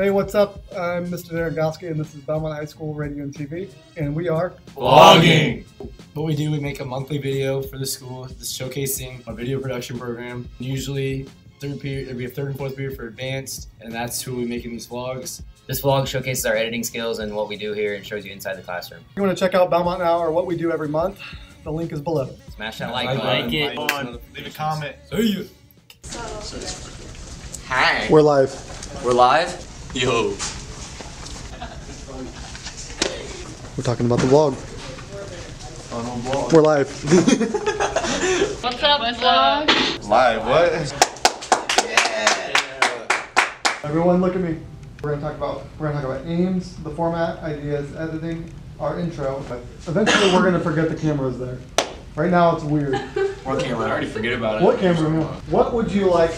Hey, what's up? I'm Mr. Derengowski, and this is Bellmont High School Radio and TV, and we are Vlogging. What we do, we make a monthly video for the school, just showcasing our video production program. Usually, third period, we have third and fourth period for advanced, and that's who we making these vlogs. This vlog showcases our editing skills and what we do here and shows you inside the classroom. If you want to check out Bellmont Now or what we do every month, the link is below. Smash that like Like button. button. it. on, leave a comment. Hey. Hi. We're live. We're live? Yo. We're talking about the vlog. We're live. What's up, vlog? Live, what? Yeah. Everyone, look at me. We're gonna talk about we're gonna talk about aims, the format, ideas, editing, our intro. But eventually, we're gonna forget the camera's there. Right now, it's weird. What camera? I already forget about it. What camera? What would you like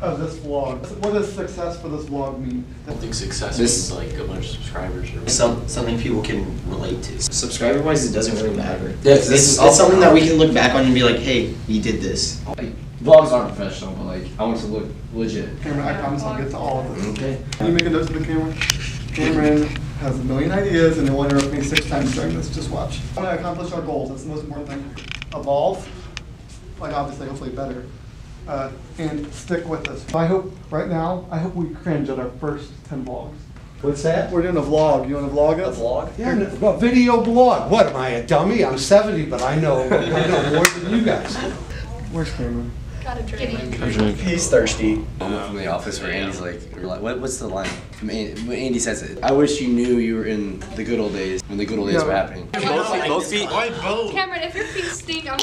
of this vlog? What does success for this vlog mean? I think success This- means like a bunch of subscribers or Some, something people can relate to. Subscriber wise, it doesn't really matter. Yeah, it's, this is all- something that we can look back on and be like, hey, we did this. Vlogs aren't professional, but like I want to look legit. Camera, I promise I'll get to all of this. Okay. Can you make a note to the camera? Cameron has a million ideas and he'll interrupt me six times during this. Just watch. I want to accomplish our goals. That's the most important thing. Evolve, like obviously, hopefully better, uh, and stick with us. I hope right now. I hope we cringe at our first ten vlogs. What's that? We're doing a vlog. You want to vlog us? A vlog? Yeah, a video blog. What, am I a dummy? I'm 70, but I know, I know more than you guys. do. Where's Cameron? Got a drink. He's thirsty. moment from the office where Andy's like, what, what's the line? From When Andy says it, I wish you knew you were in the good old days when the good old days were happening. Both feet. Both feet. Why both? Cameron, if your feet stink, I'm.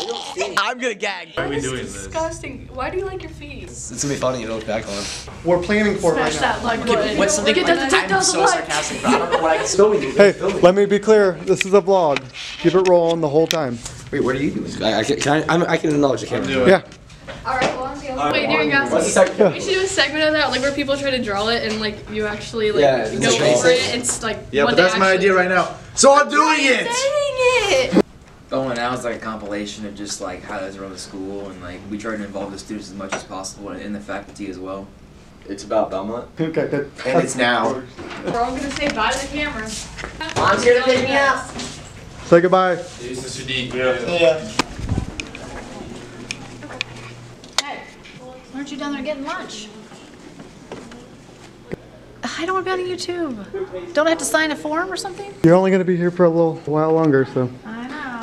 I'm gonna gag. Why are we doing this? Disgusting. Why do you like your feet? It's gonna be funny to look back on. We're planning for it right Smash now. that like button. What's something Get like I'm so sarcastic, but I don't know what I can still do. Hey, let me be clear. This is a vlog. Keep it rolling the whole time. Wait, what are you doing? I, I can, can I, I'm, I can acknowledge the camera. Yeah. Alright, well, I'm the Wait, during What's the Gossip. second? We should do a segment of that, like where people try to draw it and like you actually like Yeah, go it's over amazing. it. It's like Yeah, what but that's my idea right now. So I'm doing Saying it. it. Going now is like a compilation of just like highlights around the school and like we try to involve the students as much as possible and the faculty as well. It's about Bellmont. Okay, good. And it's now. We're all gonna say bye to the camera. Mom's here to pick me up. Say goodbye. This is Sadiq. Yeah. Hey, why aren't you down there getting lunch? I don't want to be on YouTube. Don't I have to sign a form or something? You're only going to be here for a little while longer, so I know.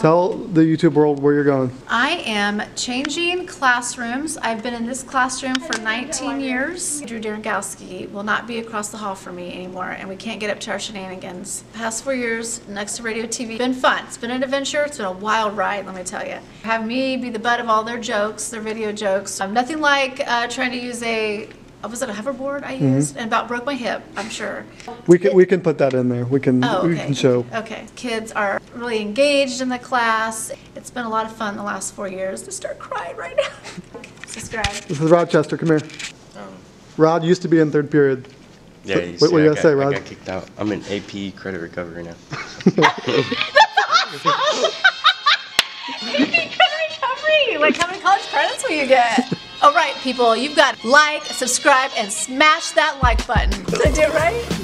Tell the YouTube world where you're going. I am changing classrooms. I've been in this classroom for 19 years. Drew Derengowski will not be across the hall from me anymore, and we can't get up to our shenanigans. Past four years next to radio TV, been fun. It's been an adventure. It's been a wild ride, let me tell you. Have me be the butt of all their jokes, their video jokes. Um, nothing like uh, trying to use a uh, was it a hoverboard I used and about broke my hip. I'm sure. We can we can put that in there. We can Oh, we can show. Okay. Kids are really engaged in the class. It's been a lot of fun the last four years. To start crying right now. Subscribe. This is Rochester. Come here. Oh. Rod used to be in third period. Yeah, What- what do you I gotta got- say, I Rod? got kicked out. I'm in AP credit recovery now. Credit recovery. Like how many college credits will you get? All right, people, you've got like, subscribe, and smash that like button. Did I do it right?